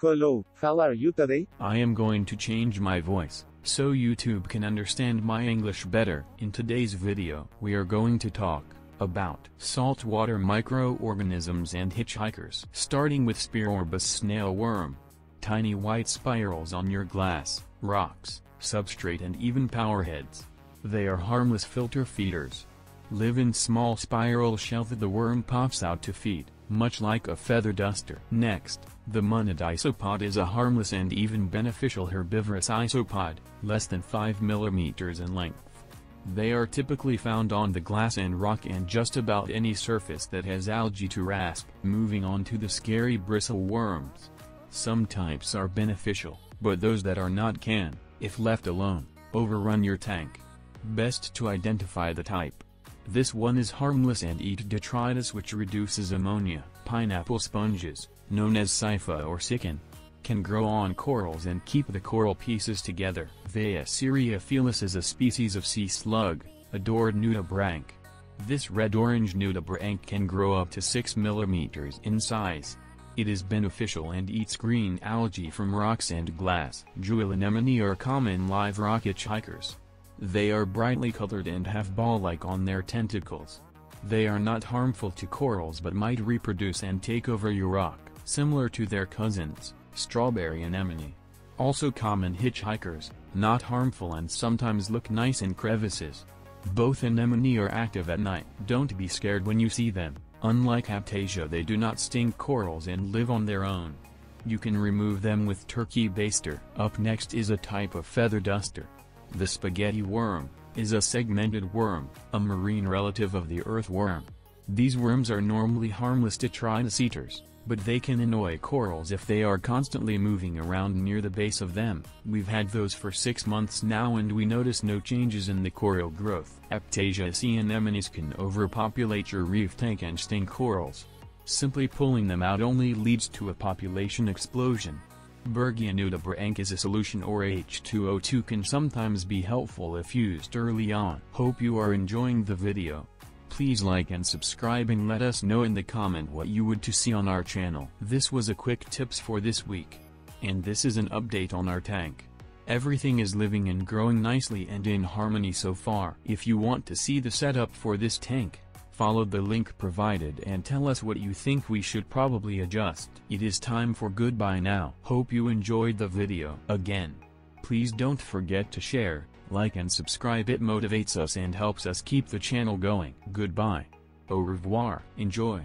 Hello, how are you today? I am going to change my voice, so YouTube can understand my English better. In today's video, we are going to talk about saltwater microorganisms and hitchhikers. Starting with Spirorbis snail worm. Tiny white spirals on your glass, rocks, substrate and even powerheads. They are harmless filter feeders. Live in small spiral shell that the worm pops out to feed much like a feather duster. Next, the munnid isopod is a harmless and even beneficial herbivorous isopod, less than 5 mm in length. They are typically found on the glass and rock and just about any surface that has algae to rasp. Moving on to the scary bristle worms. Some types are beneficial, but those that are not can, if left alone, overrun your tank. Best to identify the type. This one is harmless and eat detritus which reduces ammonia. Pineapple sponges, known as Scypha or Sycon, can grow on corals and keep the coral pieces together. Vea cereophyllus is a species of sea slug, adored nudibranch. This red-orange nudibranch can grow up to 6 mm in size. It is beneficial and eats green algae from rocks and glass. Jewel anemone are common live rock hitchhikers. They are brightly colored and have ball-like on their tentacles. They are not harmful to corals but might reproduce and take over your rock, similar to their cousins, strawberry anemone. Also common hitchhikers, not harmful and sometimes look nice in crevices. Both anemone are active at night. Don't be scared when you see them, unlike Aiptasia they do not sting corals and live on their own. You can remove them with turkey baster. Up next is a type of feather duster. The spaghetti worm, is a segmented worm, a marine relative of the earthworm. These worms are normally harmless to detritus eaters, but they can annoy corals if they are constantly moving around near the base of them. We've had those for six months now and we notice no changes in the coral growth. Aiptasia sea anemones can overpopulate your reef tank and sting corals. Simply pulling them out only leads to a population explosion. Berghia nudibranch is a solution or H2O2 can sometimes be helpful if used early on. Hope you are enjoying the video. Please like and subscribe and let us know in the comment what you would to see on our channel. This was a quick tips for this week. And this is an update on our tank. Everything is living and growing nicely and in harmony so far. If you want to see the setup for this tank, follow the link provided and tell us what you think we should probably adjust. It is time for goodbye now. Hope you enjoyed the video. Again, please don't forget to share, like and subscribe it motivates us and helps us keep the channel going. Goodbye. Au revoir. Enjoy.